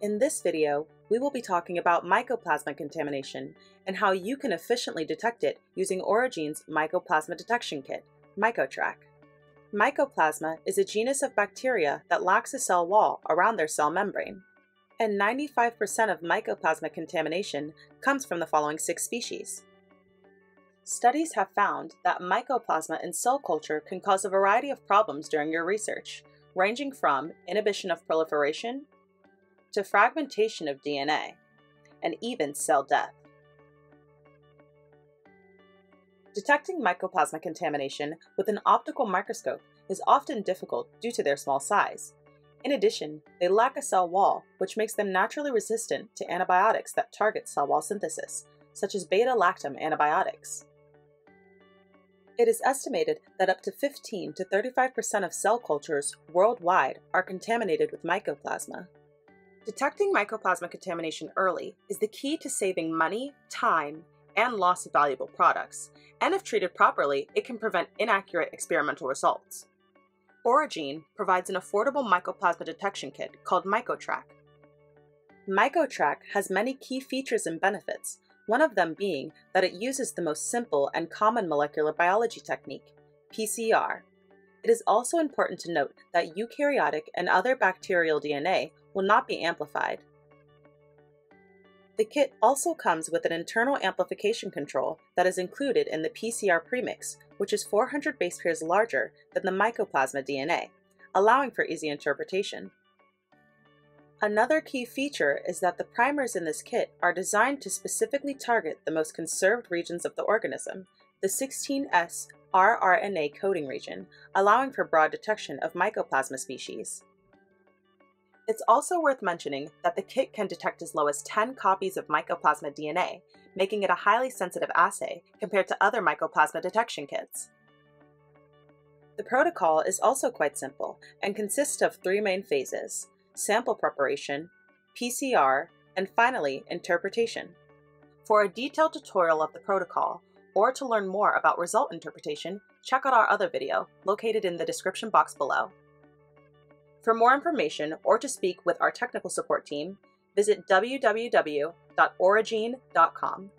In this video, we will be talking about mycoplasma contamination and how you can efficiently detect it using Origene's Mycoplasma Detection Kit, MycoTrack. Mycoplasma is a genus of bacteria that lacks a cell wall around their cell membrane. And 95% of mycoplasma contamination comes from the following six species. Studies have found that mycoplasma in cell culture can cause a variety of problems during your research, ranging from inhibition of proliferation to fragmentation of DNA, and even cell death. Detecting mycoplasma contamination with an optical microscope is often difficult due to their small size. In addition, they lack a cell wall, which makes them naturally resistant to antibiotics that target cell wall synthesis, such as beta lactam antibiotics. It is estimated that up to 15 to 35% of cell cultures worldwide are contaminated with mycoplasma. Detecting mycoplasma contamination early is the key to saving money, time, and loss of valuable products, and if treated properly, it can prevent inaccurate experimental results. Origene provides an affordable mycoplasma detection kit called MycoTrack. MycoTrack has many key features and benefits, one of them being that it uses the most simple and common molecular biology technique, PCR. It is also important to note that eukaryotic and other bacterial DNA will not be amplified. The kit also comes with an internal amplification control that is included in the PCR premix, which is 400 base pairs larger than the mycoplasma DNA, allowing for easy interpretation. Another key feature is that the primers in this kit are designed to specifically target the most conserved regions of the organism, the 16S rRNA coding region, allowing for broad detection of mycoplasma species. It's also worth mentioning that the kit can detect as low as 10 copies of mycoplasma DNA, making it a highly sensitive assay compared to other mycoplasma detection kits. The protocol is also quite simple and consists of three main phases sample preparation, PCR, and finally, interpretation. For a detailed tutorial of the protocol, or to learn more about result interpretation, check out our other video, located in the description box below. For more information or to speak with our technical support team, visit www.origene.com.